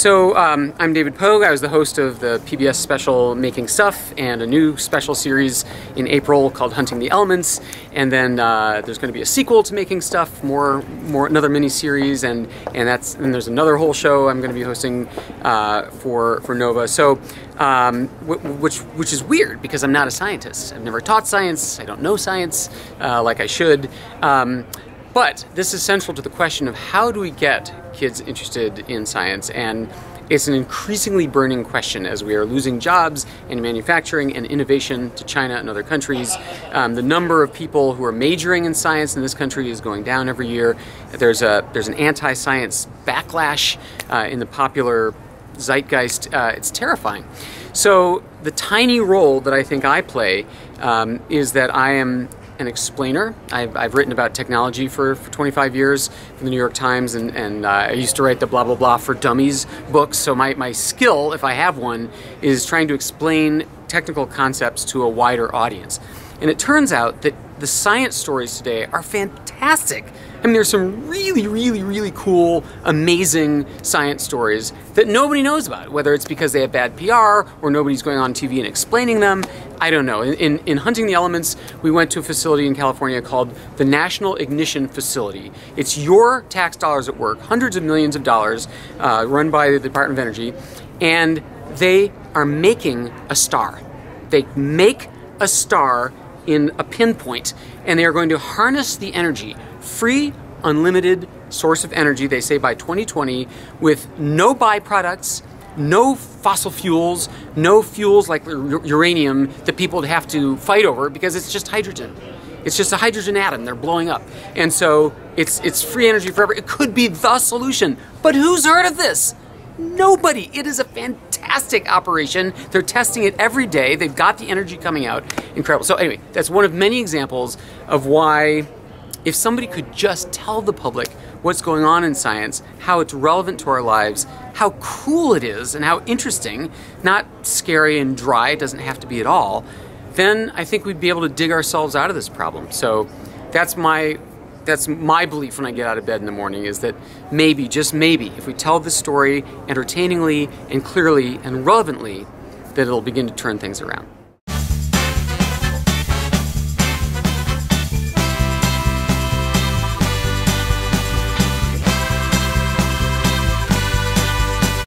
So um, I'm David Pogue. I was the host of the PBS special Making Stuff and a new special series in April called Hunting the Elements. And then uh, there's going to be a sequel to Making Stuff, more, more another mini series, and and that's and there's another whole show I'm going to be hosting uh, for for Nova. So. Um, which which is weird because I'm not a scientist. I've never taught science. I don't know science uh, like I should. Um, but this is central to the question of how do we get kids interested in science and it's an increasingly burning question as we are losing jobs in manufacturing and innovation to China and other countries. Um, the number of people who are majoring in science in this country is going down every year. There's a there's an anti-science backlash uh, in the popular zeitgeist. Uh, it's terrifying. So the tiny role that I think I play um, is that I am an explainer. I've, I've written about technology for, for 25 years for the New York Times, and, and uh, I used to write the blah blah blah for dummies books. So my, my skill, if I have one, is trying to explain technical concepts to a wider audience. And it turns out that the science stories today are fantastic. I mean, there's some really, really, really cool, amazing science stories that nobody knows about, whether it's because they have bad PR or nobody's going on TV and explaining them. I don't know. In, in Hunting the Elements, we went to a facility in California called the National Ignition Facility. It's your tax dollars at work, hundreds of millions of dollars, uh, run by the Department of Energy, and they are making a star. They make a star in a pinpoint, and they are going to harness the energy, free, unlimited source of energy, they say by 2020, with no byproducts, no fossil fuels, no fuels like uranium that people have to fight over because it's just hydrogen. It's just a hydrogen atom. They're blowing up, and so it's it's free energy forever. It could be the solution, but who's heard of this? Nobody. It is a fantastic operation. They're testing it every day. They've got the energy coming out. Incredible. So, anyway, that's one of many examples of why, if somebody could just tell the public what's going on in science, how it's relevant to our lives, how cool it is, and how interesting, not scary and dry, it doesn't have to be at all, then I think we'd be able to dig ourselves out of this problem. So, that's my that's my belief when I get out of bed in the morning is that maybe, just maybe, if we tell the story entertainingly and clearly and relevantly, that it'll begin to turn things around.